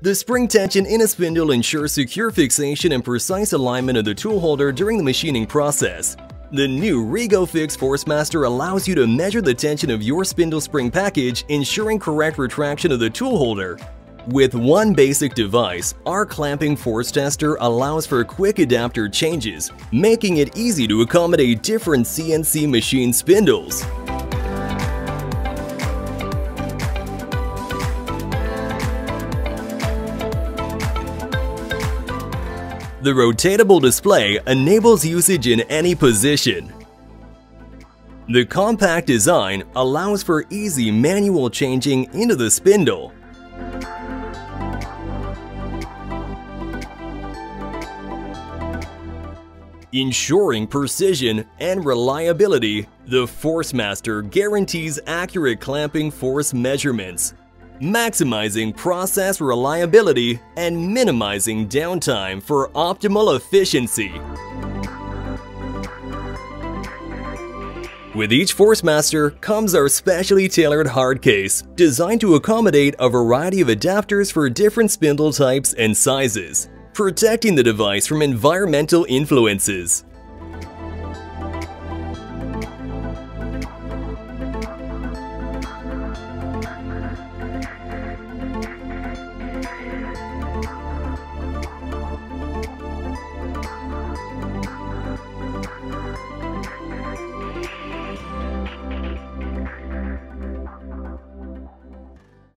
The spring tension in a spindle ensures secure fixation and precise alignment of the tool holder during the machining process. The new REGO-FIX ForceMaster allows you to measure the tension of your spindle spring package, ensuring correct retraction of the tool holder. With one basic device, our clamping force tester allows for quick adapter changes, making it easy to accommodate different CNC machine spindles. The rotatable display enables usage in any position. The compact design allows for easy manual changing into the spindle. Ensuring precision and reliability, the ForceMaster guarantees accurate clamping force measurements, maximizing process reliability and minimizing downtime for optimal efficiency. With each ForceMaster comes our specially tailored hard case, designed to accommodate a variety of adapters for different spindle types and sizes, protecting the device from environmental influences.